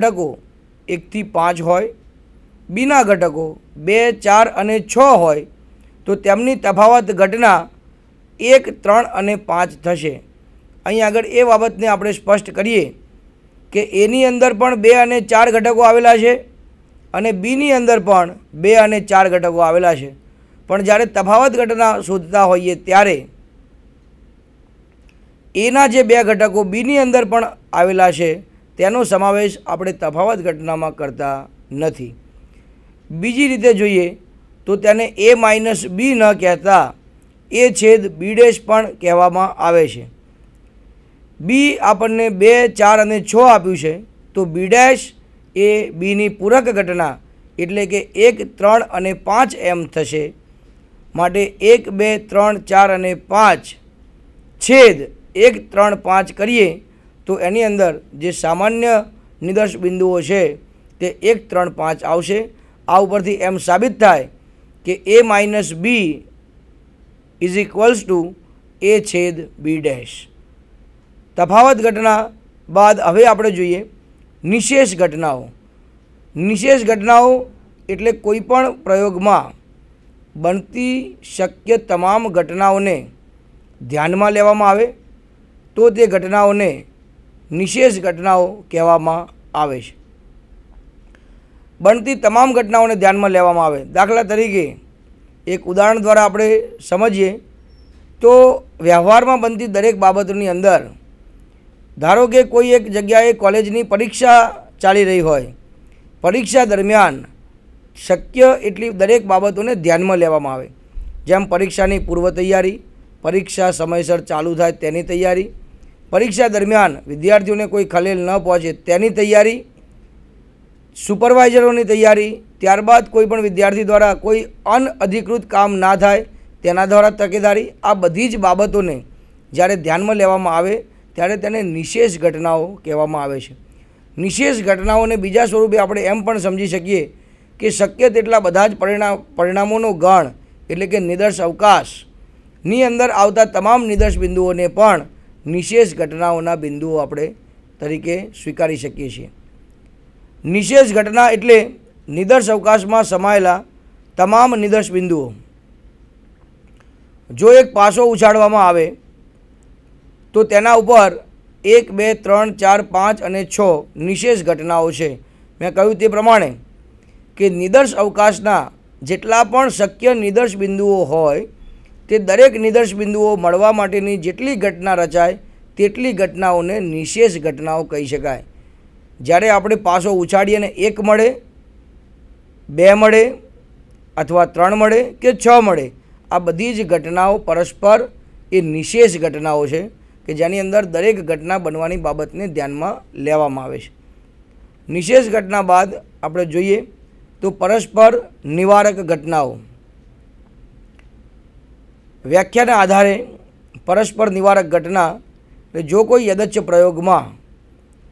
ઘટકો એકથી પાંચ હોય, બીના ઘટકો બે, ચાર અને છ હોય, તો તેમની તફાવત ઘટના એક, ત્રણ અને પાંચ થશે. અહીં આગળ એ બાબતને આપણે સ્પષ્ટ કરીએ કે એની અંદર પણ બે અને ચાર ઘટકો આવેલા છે અને બીની અંદર પણ બે અને ચાર ઘટકો આવેલા છે. પણ જ્યારે તફાવત ઘટના શોધતા હોઈએ ત્યારે એના જે બે ઘટકો બીની અંદર પણ આવેલા છે તેનો સમાવેશ આપણે તફાવત ઘટનામાં કરતા નથી. બીજી રીતે જોઈએ તો તેને એ માઇનસ બી ન કહેતા એ છેદ બી ડેશ પણ કહેવામાં આવે છે. બી આપણને બે, ચાર અને છ આપ્યું છે તો બી ડેશ એ બીની પૂરક ઘટના એટલે કે એક, ત્રણ અને પાંચ એમ થશે. માટે એક, બે, ત્રણ, ચાર અને પાંચ છેદ એક, ત્રણ, પાંચ કરીએ તો એની અંદર જે સામાન્ય નિદર્શ બિંદુઓ છે તે એક ત્રણ પાંચ આવશે. આ ઉપરથી એમ સાબિત થાય કે A minus B is equals to A છેદ બી ડેશ. તફાવત ઘટના બાદ હવે આપણે જોઈએ નિશેષ ઘટનાઓ. નિશેષ ઘટનાઓ એટલે કોઈપણ પ્રયોગમાં બનતી શક્ય તમામ ઘટનાઓને ધ્યાનમાં લેવામાં આવે તો તે ઘટનાઓને નિશેષ ઘટનાઓ કહેવામાં આવે છે. બનતી તમામ ઘટનાઓને ધ્યાનમાં લેવામાં આવે. દાખલા તરીકે એક ઉદાહરણ દ્વારા આપણે સમજીએ તો વ્યવહારમાં બનતી દરેક બાબતોની અંદર ધારો કે કોઈ એક જગ્યાએ કોલેજની પરીક્ષા ચાલી રહી હોય. પરીક્ષા દરમિયાન શક્ય એટલી દરેક બાબતોને ધ્યાનમાં લેવામાં આવે. જેમ પરીક્ષાની પૂર્વ તૈયારી પરીક્ષા સમયસર ચાલુ થાય તેની તૈયારી પરીક્ષા દરમિયાન વિદ્યાર્થીઓને કોઈ ખલેલ ન પહોંચે તેની તૈયારી, સુપરવાઇઝરોની તૈયારી, ત્યારબાદ કોઈ પણ વિદ્યાર્થી દ્વારા કોઈ અનઅધિકૃત કામ ના થાય તેના દ્વારા તકેદારી, આ બધી જ બાબતોને જ્યારે ધ્યાનમાં લેવામાં આવે ત્યારે તેને નિશેષ ઘટનાઓ કહેવામાં આવે છે. નિશેષ ઘટનાઓને બીજા સ્વરૂપે આપણે એમ પણ સમજી શકીએ કે શક્ય તેટલા બધા જ પરિણામ પરિણામોનો ગણ એટલે કે નિદર્શ અવકાશની અંદર આવતા તમામ નિદર્શ બિંદુઓને પણ નિશેષ ઘટનાઓના બિંદુઓ આપણે તરીકે સ્વીકારી શકીએ છીએ. નિશેષ ઘટના એટલે નિદર્શ અવકાશમાં સમાયેલા તમામ નિદર્શ બિંદુઓ. જો એક પાસો ઉછાળવામાં આવે, તો તેના ઉપર એક, બે, ત્રણ, ચાર, પાંચ અને છ નિશેષ ઘટનાઓ છે. મેં કહ્યું તે પ્રમાણે કે નિદર્શ અવકાશના જેટલા પણ શક્ય નિદર્શ બિંદુઓ હોય તે દરેક નિદર્શ બિંદુઓ મળવા માટેની જેટલી ઘટના રચાય, તેટલી ઘટનાઓને નિશેષ ઘટનાઓ કહી શકાય. જ્યારે આપણે પાસો ઉછાળીએ અને એક મળે, બે મળે, અથવા ત્રણ મળે કે છ મળે, આ બધી જ ઘટનાઓ પરસ્પર એ નિશેષ ઘટનાઓ છે કે જેની અંદર દરેક ઘટના બનવાની બાબતને ધ્યાનમાં લેવામાં આવે છે. નિશેષ ઘટના બાદ આપણે જોઈએ તો પરસ્પર નિવારક ઘટનાઓ. વ્યાખ્યાના આધારે પરસ્પર નિવારક ઘટના જો કોઈ યદચ્છ પ્રયોગમાં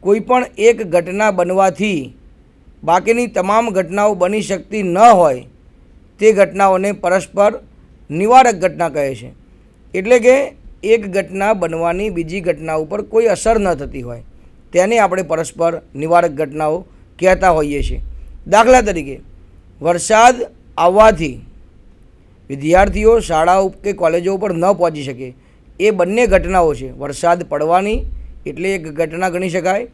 કોઈ પણ એક ઘટના બનવાથી બાકીની તમામ ઘટનાઓ બની શકતી ન હોય, તે ઘટનાઓને પરસ્પર નિવારક ઘટના કહે છે. એટલે કે એક ઘટના બનવાની બીજી ઘટના ઉપર કોઈ અસર ન થતી હોય. તેને આપણે પરસ્પર નિવારક ઘટનાઓ કહેતા હોઈએ છીએ. દાખલા તરીકે, વરસાદ આવવાથી વિદ્યાર્થીઓ શાળાઓ કે કોલેજો ઉપર ન પહોંચી શકે. એ બંને ઘટનાઓ છે. વરસાદ પડવાની એટલે એક ઘટના ગણી શકાય.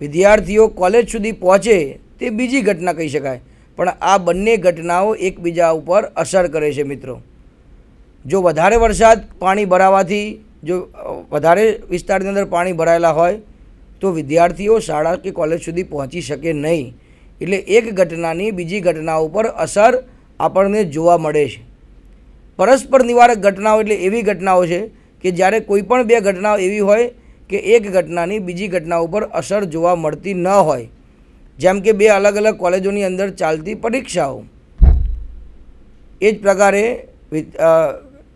વિદ્યાર્થીઓ કોલેજ સુધી પહોંચે તે બીજી ઘટના કહી શકાય. પણ આ બંને ઘટનાઓ એકબીજા ઉપર અસર કરે છે મિત્રો. જો વધારે વરસાદ પાણી ભરાવાથી, જો વધારે વિસ્તારની અંદર પાણી ભરાયેલા હોય, તો વિદ્યાર્થીઓ શાળા કે કોલેજ સુધી પહોંચી શકે નહીં. એટલે એક ઘટનાની બીજી ઘટના ઉપર અસર આપણને જોવા મળે છે. પરસ્પર નિવારક ઘટનાઓ એટલે એવી ઘટનાઓ છે કે જ્યારે કોઈ પણ બે ઘટનાઓ એવી હોય કે એક ઘટનાની બીજી ઘટના ઉપર અસર જોવા મળતી ન હોય. જેમ કે બે અલગ અલગ કોલેજોની અંદર ચાલતી પરીક્ષાઓ. એ જ પ્રકારે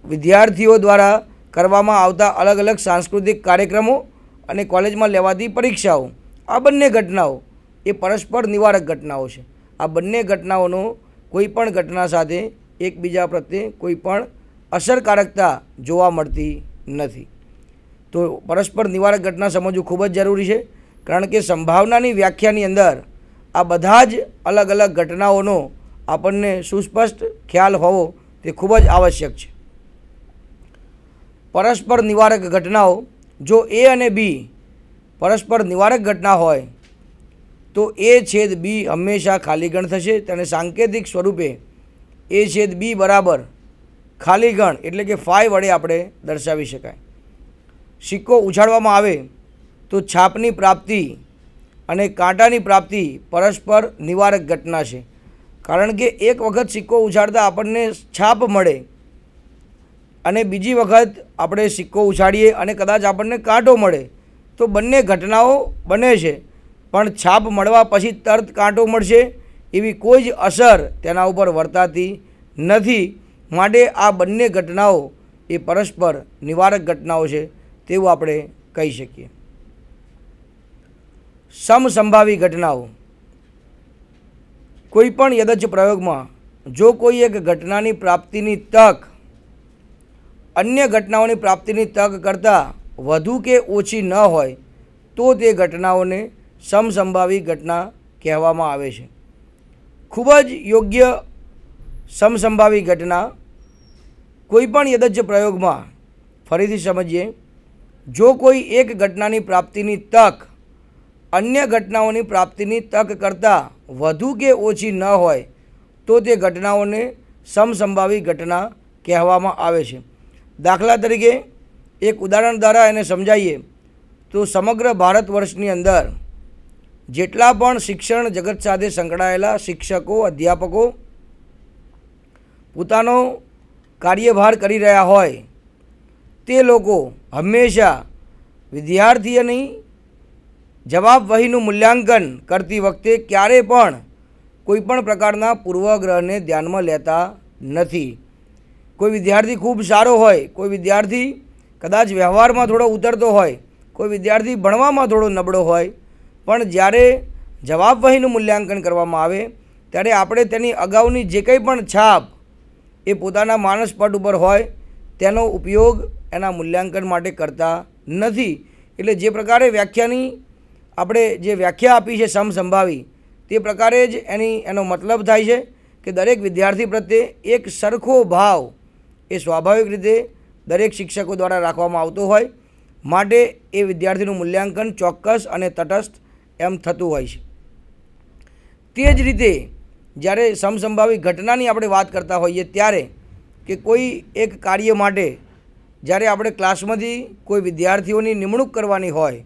વિદ્યાર્થીઓ દ્વારા કરવામાં આવતા અલગ અલગ સાંસ્કૃતિક કાર્યક્રમો અને કોલેજમાં લેવાતી પરીક્ષાઓ. આ બંને ઘટનાઓ એ પરસ્પર નિવારક ઘટનાઓ છે. આ બંને ઘટનાઓનો કોઈ પણ ઘટના સાથે એકબીજા પ્રત્યે કોઈ પણ અસરકારકતા જોવા મળતી નથી. તો પરસ્પર નિવારક ઘટના સમજવું ખૂબ જ જરૂરી છે, કારણ કે સંભાવનાની વ્યાખ્યાની અંદર આ બધા જ અલગ અલગ ઘટનાઓનો આપણને સુસ્પષ્ટ ખ્યાલ હોવો તે ખૂબ જ આવશ્યક છે. પરસ્પર નિવારક ઘટનાઓ, જો એ અને બી પરસ્પર નિવારક ઘટના હોય તો એ છેદ બી હંમેશા ખાલીગણ થશે તેને સાંકેતિક સ્વરૂપે એ છેદ બી બરાબર ખાલીગણ એટલે કે ફાઈ વડે આપણે દર્શાવી શકાય. સિક્કો ઉછાળવામાં આવે તો છાપની પ્રાપ્તિ અને કાંટાની પ્રાપ્તિ પરસ્પર નિવારક ઘટના છે. કારણ કે એક વખત સિક્કો ઉછાળતા આપણને છાપ મળે અને બીજી વખત આપણે સિક્કો ઉછાળીએ અને કદાચ આપણને કાંટો મળે. તો બંને ઘટનાઓ બને છે. પણ છાપ મળવા પછી તરત કાંટો મળશે એવી કોઈ જ અસર તેના ઉપર વર્તાતી નથી. માટે આ બંને ઘટનાઓ એ પરસ્પર નિવારક ઘટનાઓ છે તેવું આપણે કહી શકીએ. સમસંભાવી ઘટનાઓ. કોઈ પણ યદચ પ્રયોગમાં જો કોઈ એક ઘટનાની પ્રાપ્તિની તક અન્ય ઘટનાઓની પ્રાપ્તિની તક કરતાં વધુ કે ઓછી ન હોય, તો તે ઘટનાઓને સમસંભાવી ઘટના કહેવામાં આવે છે. ખૂબ જ યોગ્ય સમસંભાવી ઘટના કોઈપણ યદચ્છ પ્રયોગમાં ફરીથી સમજીએ, જો કોઈ એક ઘટનાની પ્રાપ્તિની તક અન્ય ઘટનાઓની પ્રાપ્તિની તક કરતાં વધુ કે ઓછી ન હોય, તો તે ઘટનાઓને સમસંભાવી ઘટના કહેવામાં આવે છે. દાખલા તરીકે એક ઉદાહરણ દ્વારા એને સમજાવીએ તો સમગ્ર ભારત વર્ષની અંદર જેટલા પણ શિક્ષણ જગત સાથે સંકળાયેલા શિક્ષકો, અધ્યાપકો પોતાનો કાર્યભાર કરી રહ્યા હોય, તે લોકો હંમેશા વિદ્યાર્થીઓની જવાબવહીનું મૂલ્યાંકન કરતી વખતે ક્યારે પણ કોઈપણ પ્રકારના પૂર્વગ્રહને ધ્યાનમાં લેતા નથી. કોઈ વિદ્યાર્થી ખૂબ સારો હોય, કોઈ વિદ્યાર્થી કદાચ વ્યવહારમાં થોડો ઉતરતો હોય, કોઈ વિદ્યાર્થી ભણવામાં થોડો નબળો હોય પણ જ્યારે જવાબ વહીનું મૂલ્યાંકન કરવામાં આવે, ત્યારે આપણે તેની અગાઉની જે કંઈ પણ છાપ એ પોતાના માનસપટ ઉપર હોય, તેનો ઉપયોગ એના મૂલ્યાંકન માટે કરતા નથી. એટલે જે પ્રકારે વ્યાખ્યાની આપણે જે વ્યાખ્યા આપી છે સમસંભાવી તે પ્રકારે જ એની, એનો મતલબ થાય છે કે દરેક વિદ્યાર્થી પ્રત્યે એક સરખો ભાવ એ સ્વાભાવિક રીતે દરેક શિક્ષકો દ્વારા રાખવામાં આવતો હોય. માટે એ વિદ્યાર્થીનું મૂલ્યાંકન ચોક્કસ અને તટસ્થ એમ થતું હોય છે. તે જ રીતે જ્યારે સમસંભાવી ઘટનાની આપણે વાત કરતા હોઈએ ત્યારે કે કોઈ એક કાર્ય માટે જ્યારે આપણે ક્લાસમાંથી કોઈ વિદ્યાર્થીઓની નિમણૂક કરવાની હોય,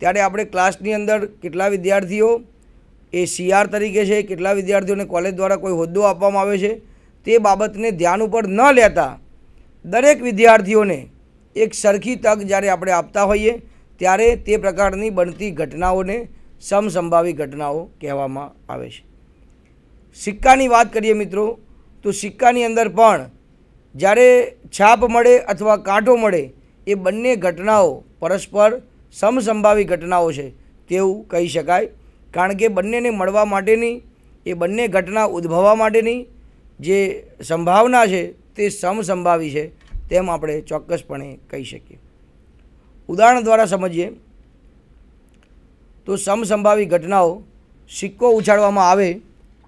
ત્યારે આપણે ક્લાસની અંદર કેટલા વિદ્યાર્થીઓ, એ સીઆર તરીકે છે, કેટલા વિદ્યાર્થીઓને કોલેજ દ્વારા કોઈ હોદ્દો આપવામાં આવે છે, તે બાબતને ધ્યાન ઉપર ન લેતા દરેક વિદ્યાર્થીઓને એક સરખી તક જ્યારે આપણે આપતા હોઈએ, ત્યારે તે પ્રકારની બનતી ઘટનાઓને સમસંભાવી ઘટનાઓ કહેવામાં આવે છે. સિક્કાની વાત કરીએ મિત્રો, તો સિક્કાની અંદર પણ જ્યારે છાપ મળે અથવા કાંટો મળે, એ બંને ઘટનાઓ પરસ્પર સમસંભાવી ઘટનાઓ છે તેવું કહી શકાય. કારણ કે બંનેને મળવા માટેની એ બંને ઘટના ઉદ્ભવવા માટેની જે સંભાવના છે તે સમસંભાવી છે તેમ આપણે ચોક્કસપણે કહી શકીએ. ઉદાહરણ દ્વારા સમજીએ તો સમસંભાવી ઘટનાઓ સિક્કો ઉછાળવામાં આવે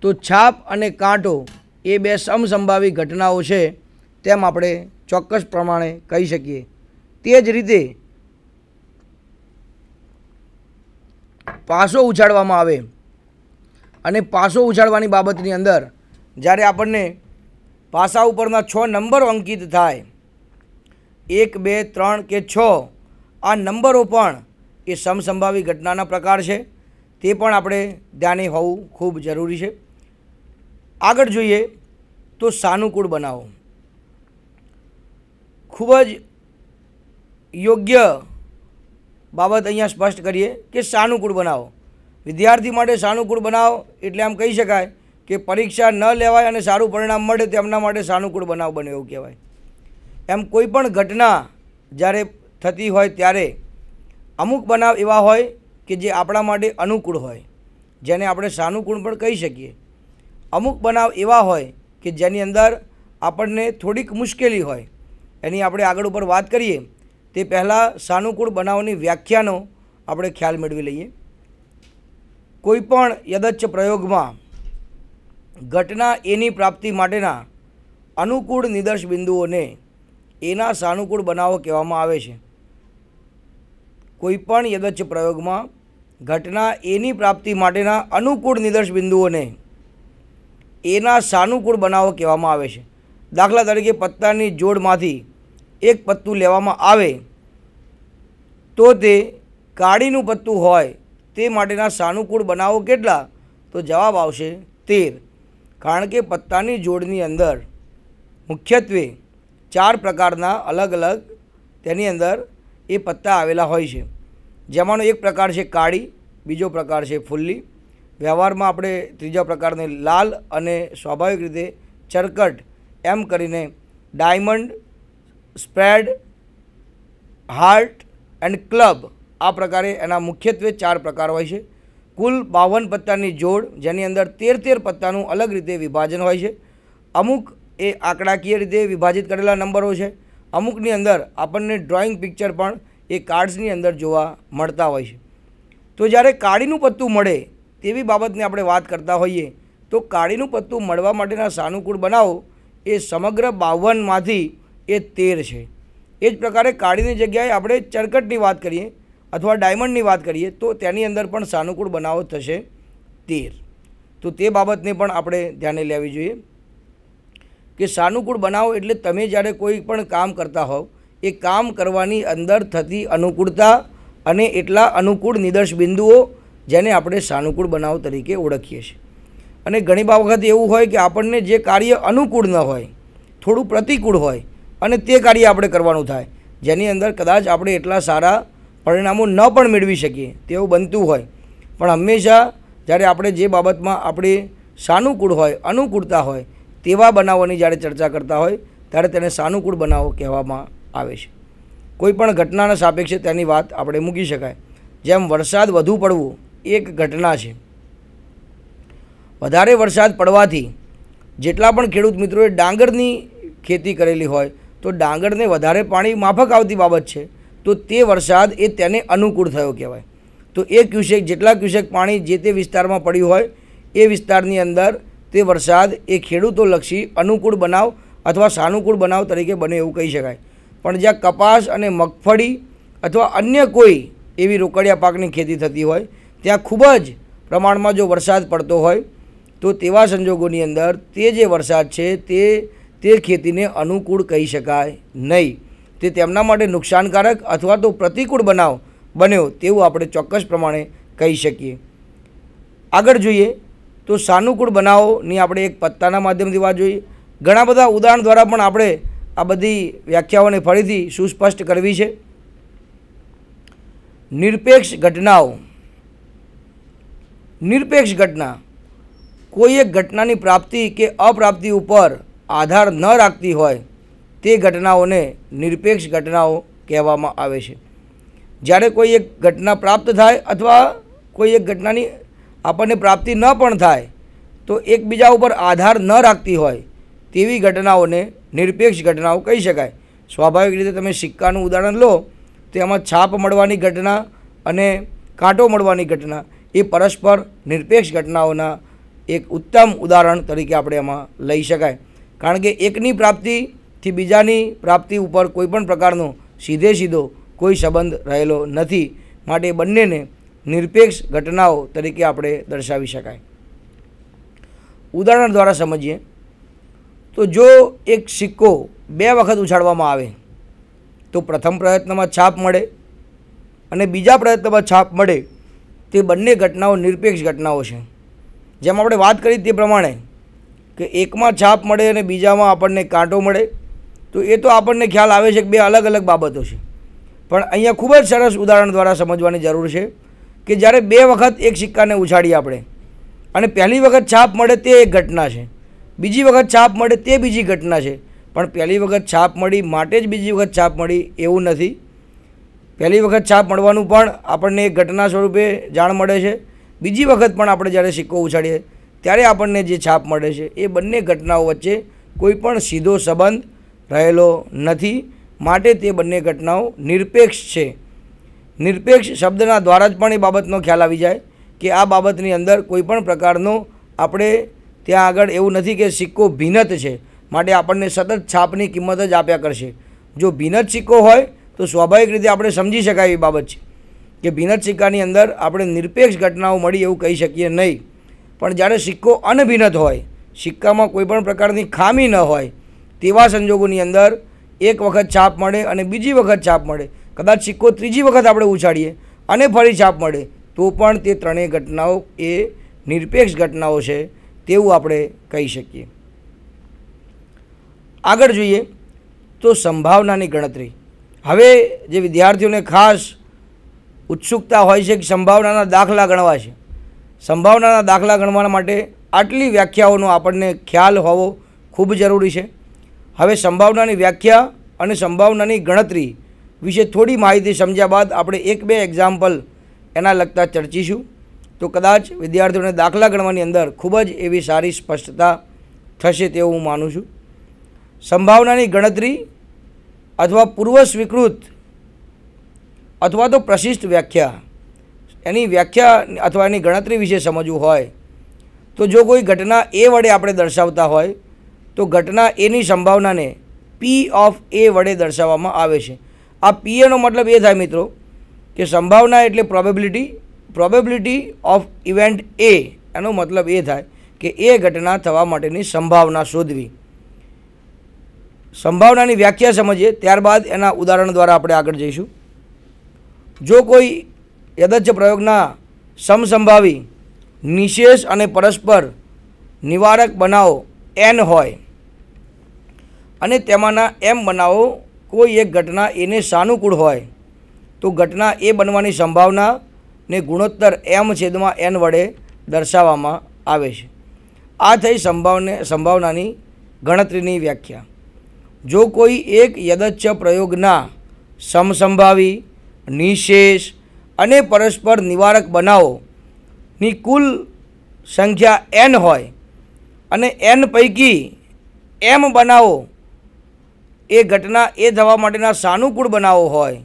તો છાપ અને કાંટો એ બે સમસંભાવી ઘટનાઓ છે તેમ આપણે ચોક્કસ પ્રમાણે કહી શકીએ. તે જ રીતે પાસો ઉછાળવામાં આવે અને પાસો ઉછાળવાની બાબતની અંદર જ્યારે આપણને પાસા ઉપરના છ નંબરો અંકિત થાય, એક, બે, ત્રણ કે છ, આ નંબરો પણ એ સમસંભાવી ઘટનાના પ્રકાર છે. તે પણ આપણે ધ્યાને હોવું ખૂબ જરૂરી છે. આગળ જોઈએ તો સાનુકૂળ બનાવો. ખૂબ જ યોગ્ય બાબત અહીંયા સ્પષ્ટ કરીએ કે સાનુકૂળ બનાવો. વિદ્યાર્થી માટે સાનુકૂળ બનાવો એટલે આમ કહી શકાય કે પરીક્ષા ન લેવાય અને સારું પરિણામ મળે તેમના માટે સાનુકૂળ બનાવ બને એવું કહેવાય. એમ કોઈ પણ ઘટના જ્યારે થતી હોય ત્યારે અમુક બનાવ એવા હોય કે જે આપણા માટે અનુકૂળ હોય, જેને આપણે સાનુકૂળ પણ કહી શકીએ. અમુક બનાવ એવા હોય કે જેની અંદર આપણને થોડીક મુશ્કેલી હોય. એની આપણે આગળ ઉપર વાત કરીએ, તે પહેલાં સાનુકૂળ બનાવની વ્યાખ્યાનો આપણે ખ્યાલ મેળવી લઈએ. કોઈ પણ યદચ્છ પ્રયોગમાં ઘટના એની પ્રાપ્તિ માટેના અનુકૂળ નિદર્શ બિંદુઓને એના સાનુકૂળ બનાવો કહેવામાં આવે છે. કોઈ પણ યદચ્છ પ્રયોગમાં ઘટના એની પ્રાપ્તિ માટેના અનુકૂળ નિદર્શ બિંદુઓને એના સાનુકૂળ બનાવો કહેવામાં આવે છે. દાખલા તરીકે પત્તાની જોડમાંથી એક પત્તું લેવામાં આવે તો તે કાળીનું પત્તું હોય તે માટેના સાનુકૂળ બનાવો કેટલા? તો જવાબ આવશે તેર. કારણ કે પત્તાની જોડની અંદર મુખ્યત્વે ચાર પ્રકારના અલગ અલગ તેની અંદર એ પત્તા આવેલા હોય છે. જેમાંનો એક પ્રકાર છે કાળી, બીજો પ્રકાર છે ફુલ્લી. વ્યવહારમાં આપણે ત્રીજા પ્રકારને લાલ અને સ્વાભાવિક રીતે ચરકટ એમ કરીને diamond, spread, heart and club આ પ્રકારે એના મુખ્યત્વે ચાર પ્રકાર હોય છે. કુલ બાવન પત્તાની જોડ જેની અંદર તેર તેર પત્તાનું અલગ રીતે વિભાજન હોય છે. અમુક એ આંકડાકીય રીતે વિભાજિત કરેલા નંબરો છે. અમુકની અંદર આપણને ડ્રોઈંગ પિક્ચર પણ એ કાર્ડ્સની અંદર જોવા મળતા હોય છે. તો જ્યારે કાળીનું પત્તું મળે તેવી બાબતને આપણે વાત કરતા હોઈએ, તો કાળીનું પત્તું મળવા માટેના સાનુકૂળ બનાવો એ સમગ્ર બાવનમાંથી એ તેર છે. એ જ પ્રકારે કાળીની જગ્યાએ આપણે ચરકટની વાત કરીએ અથવા ડાયમંડની વાત કરીએ, તો તેની અંદર પણ સાનુકૂળ બનાવો થશે તેર. તો તે બાબતને પણ આપણે ધ્યાને લેવી જોઈએ. કે સાનુકૂળ બનાવો એટલે તમે જ્યારે કોઈ પણ કામ કરતા હોવ, એ કામ કરવાની અંદર થતી અનુકૂળતા અને એટલા અનુકૂળ નિદર્શ બિંદુઓ જેને આપણે સાનુકૂળ બનાવ તરીકે ઓળખીએ છીએ. અને ઘણી વખત એવું હોય કે આપણને જે કાર્ય અનુકૂળ ન હોય, થોડું પ્રતિકૂળ હોય અને તે કાર્ય આપણે કરવાનું થાય, જેની અંદર કદાચ આપણે એટલા સારા પરિણામો ન પણ મેળવી શકીએ, તેવું બનતું હોય. પણ હંમેશા જ્યારે આપણે જે બાબતમાં આપણે સાનુકૂળ હોય, અનુકૂળતા હોય તેવા બનાવોની જ્યારે ચર્ચા કરતા હોય, ત્યારે તેને સાનુકૂળ બનાવો કહેવામાં આવે છે. કોઈ પણ ઘટનાના સાપેક્ષે તેની વાત આપણે મૂકી શકાય. જેમ વરસાદ વધુ પડવું, એક ઘટના છે. વધારે વરસાદ પડવાથી જેટલા પણ ખેડૂત મિત્રોએ ડાંગરની ખેતી કરેલી હોય, તો ડાંગરને વધારે પાણી માફક આવતી બાબત છે, તો તે વરસાદ એ તેને અનુકૂળ થયો કહેવાય. તો એ ક્યુસેક જેટલા ક્યુસેક પાણી જે તે વિસ્તારમાં પડ્યું હોય, એ વિસ્તારની અંદર તે વરસાદ એ ખેડૂતોલક્ષી અનુકૂળ બનાવ અથવા સાનુકૂળ બનાવ તરીકે બને એવું કહી શકાય. પણ જ્યાં કપાસ અને મગફળી અથવા અન્ય કોઈ એવી રોકડિયા પાકની ખેતી થતી હોય, ત્યાં ખૂબ જ પ્રમાણમાં જો વરસાદ પડતો હોય, તો તેવા સંજોગોની અંદર તે જે વરસાદ છે તે તે ખેતીને અનુકૂળ કહી શકાય નહીં. તે તેમના માટે નુકસાનકારક અથવા તો પ્રતિકૂળ બનાવ બન્યો તેવું આપણે ચોક્કસ પ્રમાણે કહી શકીએ. આગળ જોઈએ તો સાનુકૂળ બનાવોની આપણે એક પત્તાના માધ્યમથી વાત જોઈએ ઘણા બધા ઉદાહરણ દ્વારા પણ આપણે આ બધી વ્યાખ્યાઓને ફરીથી સુસ્પષ્ટ કરવી છે. નિરપેક્ષ ઘટનાઓ. નિરપેક્ષ ઘટના. કોઈ એક ઘટનાની પ્રાપ્તિ કે અપ્રાપ્તિ ઉપર આધાર ન રાખતી હોય તે ઘટનાઓને નિરપેક્ષ ઘટનાઓ કહેવામાં આવે છે. જ્યારે કોઈ એક ઘટના પ્રાપ્ત થાય અથવા કોઈ એક ઘટનાની આપણને પ્રાપ્તિ ન પણ થાય, તો એકબીજા ઉપર આધાર ન રાખતી હોય, તેવી ઘટનાઓને નિરપેક્ષ ઘટનાઓ કહી શકાય. સ્વાભાવિક રીતે તમે સિક્કાનું ઉદાહરણ લો, તો એમાં છાપ મળવાની ઘટના અને કાંટો મળવાની ઘટના, એ પરસ્પર નિરપેક્ષ ઘટનાઓના એક ઉત્તમ ઉદાહરણ તરીકે આપણે એમાં લઈ શકાય. કારણ કે એકની પ્રાપ્તિથી બીજાની પ્રાપ્તિ ઉપર કોઈપણ પ્રકારનો સીધે સીધો કોઈ સંબંધ રહેલો નથી. માટે બંનેને નિરપેક્ષ ઘટનાઓ તરીકે આપણે દર્શાવી શકાય. ઉદાહરણ દ્વારા સમજીએ, તો જો એક સિક્કો બે વખત ઉછાળવામાં આવે, તો પ્રથમ પ્રયત્નમાં છાપ મળે અને બીજા પ્રયત્નમાં છાપ મળે, તે બંને ઘટનાઓ નિરપેક્ષ ઘટનાઓ છે. જેમ આપણે વાત કરી તે પ્રમાણે કે એકમાં છાપ મળે અને બીજામાં આપણને કાંટો મળે, તો એ તો આપણને ખ્યાલ આવે છે કે બે અલગ અલગ બાબતો છે. પણ અહીંયા ખૂબ જ સરસ ઉદાહરણ દ્વારા સમજવાની જરૂર છે. કે જ્યારે બે વખત એક સિક્કાને ઉછાડીએ આપણે. અને પહેલી વખત છાપ મળે તે એક ઘટના છે. બીજી વખત છાપ મળે તે બીજી ઘટના છે. પણ પહેલી વખત છાપ મળી માટે જ બીજી વખત છાપ મળી એવું નથી. પહેલી વખત છાપ મળવાનું પણ આપણને એક ઘટના સ્વરૂપે જાણ મળે છે. બીજી વખત પણ આપણે જ્યારે સિક્કો ઉછાળીએ, ત્યારે આપણને જે છાપ મળે છે એ બંને ઘટનાઓ વચ્ચે કોઈ પણ સીધો સંબંધ રહેલો નથી. માટે તે બંને ઘટનાઓ નિરપેક્ષ છે. નિરપેક્ષ શબ્દના દ્વારા જ પણ એ બાબતનો ખ્યાલ આવી જાય કે આ બાબતની અંદર કોઈપણ પ્રકારનો આપણે ત્યાં આગળ એવું નથી કે સિક્કો ભીનત છે. માટે આપણને સતત છાપની કિંમત જ આપ્યા કરશે. જો ભીનત સિક્કો હોય તો સ્વાભાવિક રીતે આપણે સમજી શકાય એવી બાબત છે કે ભીનત સિક્કાની અંદર આપણે નિરપેક્ષ ઘટનાઓ મળી એવું કહી શકીએ નહીં. પણ જ્યારે સિક્કો અનભિનત હોય, સિક્કામાં કોઈપણ પ્રકારની ખામી ન હોય, તેવા સંજોગોની અંદર એક વખત છાપ મળે અને બીજી વખત છાપ મળે. કદાચ સિક્કો ત્રીજી વખત આપણે ઉછાળીએ અને ફરી છાપ મળે, તો પણ તે ત્રણેય ઘટનાઓ એ નિરપેક્ષ ઘટનાઓ છે તેવું આપણે કહી શકીએ. આગળ જોઈએ તો સંભાવનાની ગણતરી. હવે જે વિદ્યાર્થીઓને ખાસ ઉત્સુકતા હોય છે કે સંભાવનાના દાખલા ગણવા છે, સંભાવનાના દાખલા ગણવા માટે આટલી વ્યાખ્યાઓનો આપણને ખ્યાલ હોવો ખૂબ જરૂરી છે. હવે સંભાવનાની વ્યાખ્યા અને સંભાવનાની ગણતરી વિશે થોડી માહિતી સમજ્યા બાદ આપણે એક બે એક્ઝામ્પલ એના લગતા ચર્ચીશું. તો કદાચ વિદ્યાર્થીઓને દાખલા ગણવાની અંદર ખૂબ જ એવી સારી સ્પષ્ટતા થશે તેવું હું માનું છું. સંભાવનાની ગણતરી અથવા પૂર્વ સ્વીકૃત અથવા તો પ્રશિષ્ટ વ્યાખ્યા એની વ્યાખ્યા અથવા એની ગણતરી વિશે સમજવું હોય તો જો કોઈ ઘટના એ વડે આપણે દર્શાવતા હોય તો ઘટના એની સંભાવનાને પી ઓફ એ વડે દર્શાવવામાં આવે છે. આ પી એનો મતલબ એ થાય મિત્રો કે સંભાવના એટલે probability probability of event A એનો મતલબ એ થાય કે એ ઘટના થવા માટેની સંભાવના શોધવી. સંભાવનાની વ્યાખ્યા સમજીએ, ત્યારબાદ એના ઉદાહરણ દ્વારા આપણે આગળ જઈશું. જો કોઈ યદચ્છ પ્રયોગના સમસંભાવી, નિશેષ અને પરસ્પર નિવારક બનાવો એન હોય અને તેમાંના એમ બનાવો કોઈ એક ઘટના એને સાનુકૂળ હોય, તો ઘટના એ બનવાની સંભાવના ને ગુણોત્તર એમ છેદમાં એન વડે દર્શાવવામાં આવે છે. આ થઈ સંભાવને, સંભાવનાની ગણતરીની વ્યાખ્યા. જો કોઈ એક યદચ્છ પ્રયોગના સમસંભાવી, નિશેષ અને પરસ્પર નિવારક બનાવોની કુલ સંખ્યા એન હોય અને એન પૈકી એમ બનાવો એ ઘટના એ થવા માટેના સાનુકૂળ બનાવો હોય,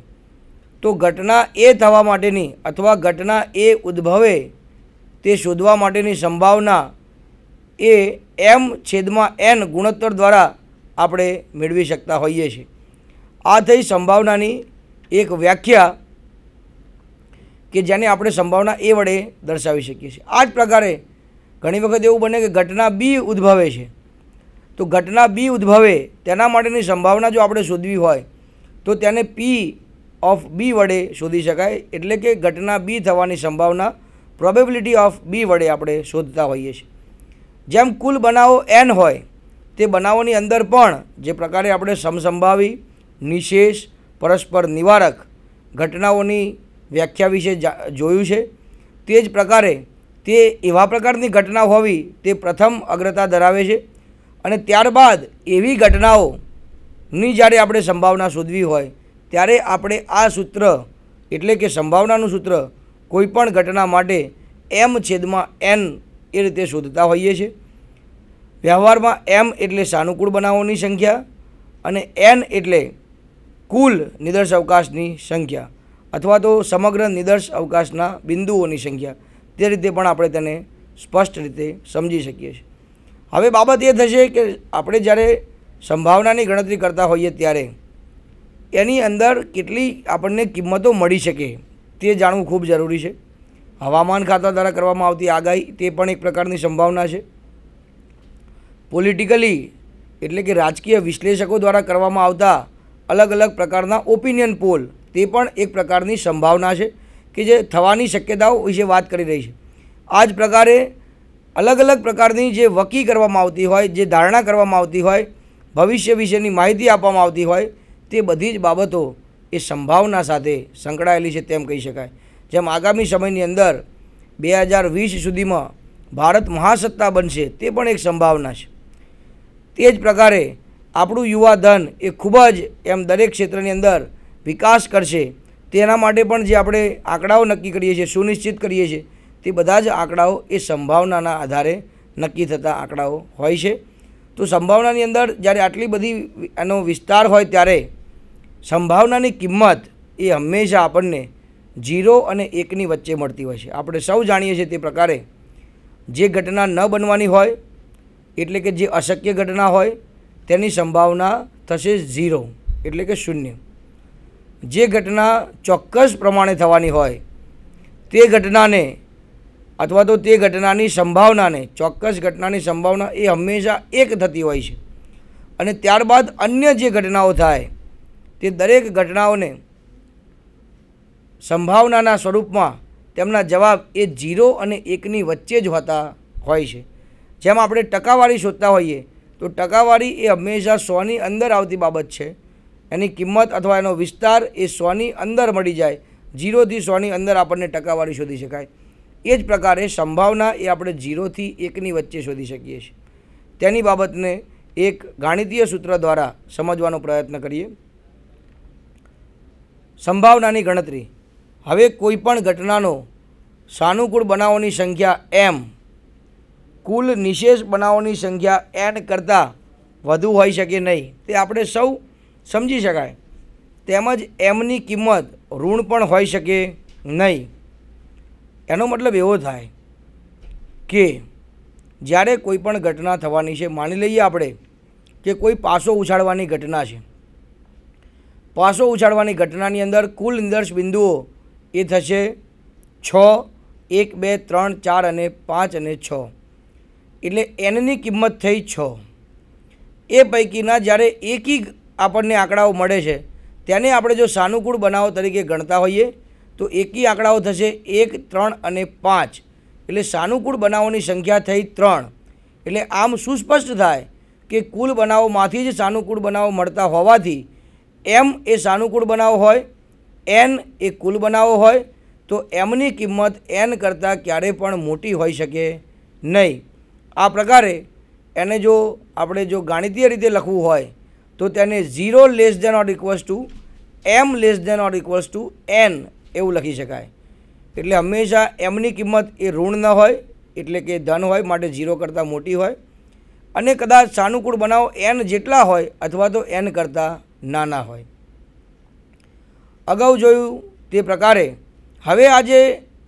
તો ઘટના એ થવા માટેની અથવા ઘટના એ ઉદ્ભવે તે શોધવા માટેની સંભાવના એ એમ છેદમાં એન ગુણોત્તર દ્વારા આપણે મેળવી શકતા હોઈએ છીએ. આ થઈ સંભાવનાની એક વ્યાખ્યા કે જેને આપણે સંભાવના એ વડે દર્શાવી શકીએ છીએ. આ જ પ્રકારે ઘણી વખત એવું બને કે ઘટના બી ઉદ્ભવે છે. તો ઘટના બી ઉદ્ભવે તેના માટેની સંભાવના જો આપણે શોધવી હોય, તો તેને પી ઓફ બી વડે શોધી શકાય. એટલે કે ઘટના બી થવાની સંભાવના પ્રોબેબિલિટી ઓફ બી વડે આપણે શોધતા હોઈએ છીએ. જેમ કુલ બનાવો એન હોય, તે બનાવોની અંદર પણ જે પ્રકારે આપણે સમસંભાવી, નિશેષ, પરસ્પર નિવારક ઘટનાઓની વ્યાખ્યા વિશે જોયું છે, તે જ પ્રકારે તે એવા પ્રકારની ઘટના હોવી તે પ્રથમ અગ્રતા ધરાવે છે. અને ત્યારબાદ એવી ઘટનાઓની જ્યારે આપણે સંભાવના શોધવી હોય, ત્યારે આપણે આ સૂત્ર, એટલે કે સંભાવનાનું સૂત્ર કોઈપણ ઘટના માટે એમ છેદમાં એન એ રીતે શોધતા હોઈએ છીએ. વ્યવહારમાં એમ એટલે સાનુકૂળ બનાવોની સંખ્યા અને એન એટલે કુલ નિદર્શ અવકાશની સંખ્યા અથવા તો સમગ્ર નિદર્શ અવકાશના બિંદુઓની સંખ્યા. તે રીતે પણ આપણે તેને સ્પષ્ટ રીતે સમજી શકીએ છીએ. હવે બાબત એ થશે કે આપણે જ્યારે સંભાવનાની ગણતરી કરતા હોઈએ ત્યારે એની અંદર કેટલી આપણને કિંમતો મળી શકે તે જાણવું ખૂબ જરૂરી છે. હવામાન ખાતા દ્વારા કરવામાં આવતી આગાહી તે પણ એક પ્રકારની સંભાવના છે. પોલિટિકલી એટલે કે રાજકીય વિશ્લેષકો દ્વારા કરવામાં આવતા અલગ અલગ પ્રકારના ઓપિનિયન પોલ તે પણ એક પ્રકારની સંભાવના છે કે જે થવાની શક્યતાઓ વિશે વાત કરી રહી છે. આ જ પ્રકારે અલગ અલગ પ્રકારની જે વકી કરવામાં આવતી હોય, જે ધારણા કરવામાં આવતી હોય, ભવિષ્ય વિશેની માહિતી આપવામાં આવતી હોય, તે બધી જ બાબતો એ સંભાવના સાથે સંકળાયેલી છે તેમ કહી શકાય. જેમ આગામી સમયની અંદર બે હજાર વીસ સુધીમાં ભારત મહાસત્તા બનશે તે પણ એક સંભાવના છે. તે જ પ્રકારે આપણું યુવા ધન એ ખૂબ જ એમ દરેક ક્ષેત્રની અંદર વિકાસ કરશે. તેના માટે પણ જે આપણે આંકડાઓ નક્કી કરીએ છીએ, સુનિશ્ચિત કરીએ છીએ તે બધા જ આંકડાઓ એ સંભાવનાના આધારે નક્કી થતા આંકડાઓ હોય છે. તો સંભાવનાની અંદર જ્યારે આટલી બધી એનો વિસ્તાર હોય ત્યારે સંભાવનાની કિંમત એ હંમેશા આપણને જીરો અને એકની વચ્ચે મળતી હોય છે. આપણે સૌ જાણીએ છીએ તે પ્રકારે જે ઘટના ન બનવાની હોય, એટલે કે જે અશક્ય ઘટના હોય, તેની સંભાવના થશે ઝીરો, એટલે કે શૂન્ય. જે ઘટના ચોક્કસ પ્રમાણે થવાની હોય, તે ઘટનાને અથવા તો તે ઘટનાની સંભાવનાને, ચોક્કસ ઘટનાની સંભાવના એ હંમેશા એક થતી હોય છે. અને ત્યારબાદ અન્ય જે ઘટનાઓ થાય, તે દરેક ઘટનાઓને સંભાવનાના સ્વરૂપમાં તેમના જવાબ એ જીરો અને એકની વચ્ચે જ હોતા હોય છે. જેમ આપણે ટકાવારી શોધતા હોઈએ, તો ટકાવારી એ હંમેશા સોની અંદર આવતી બાબત છે. એની કિંમત અથવા એનો વિસ્તાર એ સોની અંદર મળી જાય. જીરોથી સોની અંદર આપણને ટકાવારી શોધી શકાય. એ જ પ્રકારે સંભાવના એ આપણે જીરોથી એકની વચ્ચે શોધી શકીએ છીએ. તેની બાબતને એક ગાણિતીય સૂત્ર દ્વારા સમજવાનો પ્રયત્ન કરીએ. સંભાવનાની ગણતરી. હવે કોઈપણ ઘટનાનો સાનુકૂળ બનાવોની સંખ્યા એમ કુલ નિશેષ બનાવોની સંખ્યા એન કરતાં વધુ હોઈ શકે નહીં. તે આપણે સૌ સમજી શકાય. તેમજ એમની કિંમત ઋણ પણ હોઈ શકે નહીં. એનો મતલબ એવો થાય કે જ્યારે કોઈ પણ ઘટના થવાની છે, માની લઈએ આપણે કે કોઈ પાસો ઉછાળવાની ઘટના છે. પાસો ઉછાળવાની ઘટનાની અંદર કુલ નિદર્શ બિંદુઓ એ થશે છ, એક, બે, ત્રણ, ચાર અને પાંચ અને છ. એટલે એનની કિંમત થઈ છ. એ પૈકીના જ્યારે એકી આપણને આંકડાઓ મળે છે, તેને આપણે જો સાનુકૂળ બનાવો તરીકે ગણતા હોઈએ તો એકી આંકડાઓ થશે એક, ત્રણ અને પાંચ. એટલે સાનુકૂળ બનાવોની સંખ્યા થઈ ત્રણ. એટલે આમ સુસ્પષ્ટ થાય કે કુલ બનાવોમાંથી જ સાનુકૂળ બનાવો મળતા હોવાથી એમ એ સાનુકૂળ બનાવો હોય, એન એ કુલ બનાવો હોય, તો એમની કિંમત એન કરતાં ક્યારેય પણ મોટી હોઈ શકે નહીં. આ પ્રકારે એને જો આપણે જો ગાણિતીય રીતે લખવું હોય, તો તેને zero less than or equals to M less than or equals to N. એવું લખી શકાય. એટલે હંમેશા એમની કિંમત એ ઋણ ન હોય, એટલે કે ધન હોય માટે ઝીરો કરતાં મોટી હોય. અને કદાચ સાનુકૂળ બનાવો એન જેટલા હોય અથવા તો એન કરતાં નાના હોય. અગાઉ જોયું તે પ્રકારે હવે આજે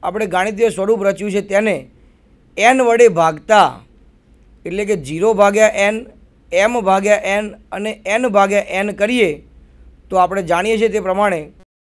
આપણે ગાણિતીય સ્વરૂપ રચ્યું છે તેને એન વડે ભાગતા, એટલે કે જીરો ભાગ્યા એન, એમ ભાગ્યા એન અને એન ભાગ્યા એન કરીએ, તો આપણે જાણીએ છીએ તે પ્રમાણે